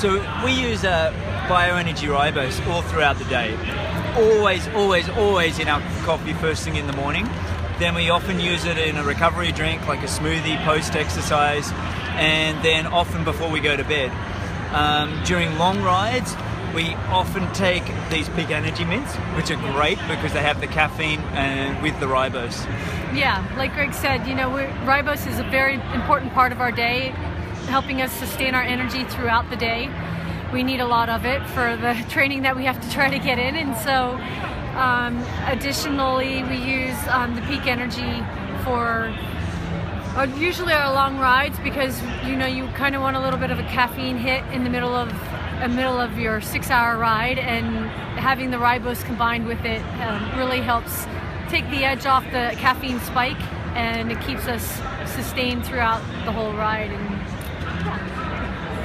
So we use uh, bioenergy ribose all throughout the day. Always, always, always in our coffee first thing in the morning. Then we often use it in a recovery drink like a smoothie post exercise, and then often before we go to bed. Um, during long rides, we often take these peak energy mints, which are great because they have the caffeine and with the ribose. Yeah, like Greg said, you know, ribose is a very important part of our day, helping us sustain our energy throughout the day. We need a lot of it for the training that we have to try to get in, and so um, additionally, we use um, the peak energy for uh, usually our long rides because you know you kind of want a little bit of a caffeine hit in the middle of a middle of your six-hour ride, and having the ribose combined with it um, really helps take the edge off the caffeine spike, and it keeps us sustained throughout the whole ride. And やった!